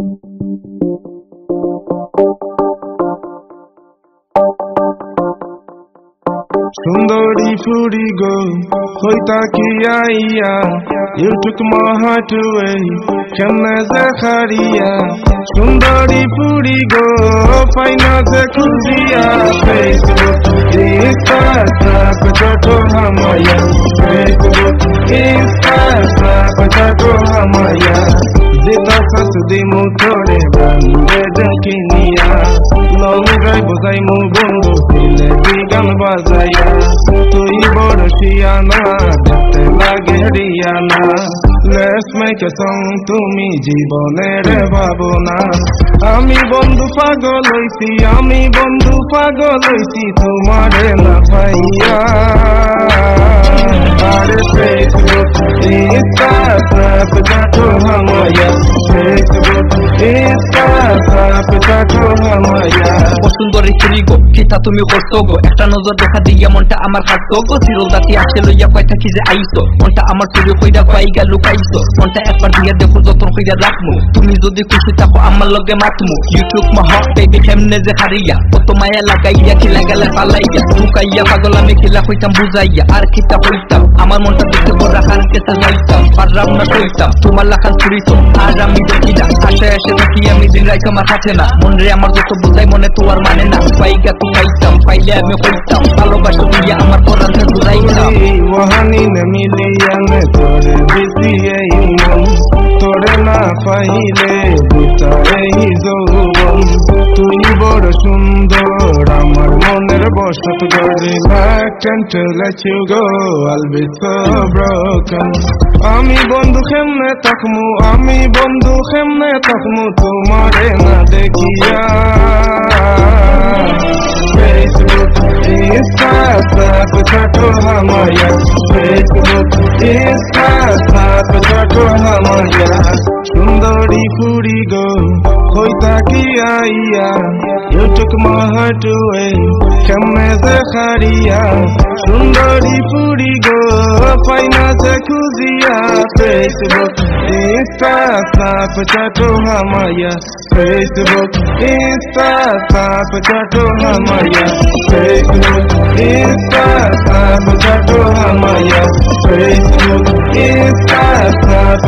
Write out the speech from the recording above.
সুন্দরী ফুড়ি গো হইতা কি আইয়া, ইউটুক মহাটুয়ে কেমনে দেখারিয়া সুন্দরী ফুড়ি গো, পাইনা যে খুঁজিয়া, ফেসবুক, ইনস্টাগ্রাম চটো হামায়া হামায়া। যেটা সাথ দিমু তোরে বান্ধে দেখিনিয়া লং ড্রাইভ যাই মু বন্ধু দিলে দি গান বাজাইয়া তুই বড় শিয়ানা দেখতে লাগে Rihanna let's make a song তুমি জীবনের ভাবনা আমি বন্ধু পাগল হইছি আমি বন্ধু পাগল হইছি তোমারে না পাইয়া আরে ইনস্টা স্ন্যাপ হামায়া গো কিতা তুমি করছ একটা নজর দেখা দিয়া মনটা আমার হাঁটতো গো চিরল দাঁতি আসে লইয়া কয় থাকি যে আইসো। মনটা আমার চুরি কইরা কয়েগা লুকাইছো মনটা একবার দিয়া দেখো যতন কইরা রাখমু। তুমি যদি খুশি থাকো, আমার লগে মাতমু। ইউটিউব মা হক বেবি কেমনে যে হারিয়া কত মায়া লাগাইয়া, খিলা গেলে পালাইয়া। লুকাইয়া পাগল আমি খিলা কইতাম, বুঝাইয়া। আর খিতা কইতাম? আমার মনটা দেখতে বড় রাখার কেসে যাইতাম পারলাম না কইতাম, তোমার লাখান চুরি তো আর আমি দেখি না। আসে এসে দেখি আমি দিন রাইতে আমার কাছে না। মনে আমার যত বোঝাই, মনে তো আর মানে না। পাইগা তো পাইতাম, পাইলে আমি কইতাম ভালোবাসা দিয়া আমার পরাণে মহানি না ন মিলিয়ন তোরে বেশি এই মন। তোরে না পাইলে বুঝাই যৌবন। তুই বড় সুন্দর, আমার মনের বসত গড়ে can't let you go I'll be so broken আমি বন্ধু কেমনে থাকমু আমি বন্ধু কেমনে থাকমু তোমারে না দেখিয়া Facebook, Insta, Snap, Chato, Hamaya Facebook, Insta, Snap, Chato, Hamaya সুন্দরী ফুরি গো হইতা কি আইয়া You took my heart away কেমনে যে হারিয়া সুন্দরী ফুরি গো পাইনা যে খুঁজিয়া Facebook, Insta, Snap, Chato, Hamaya Facebook, Insta, Snap, Chato, Hamaya Facebook, Insta, Snap, Chato, Hamaya Facebook, Insta, Snap,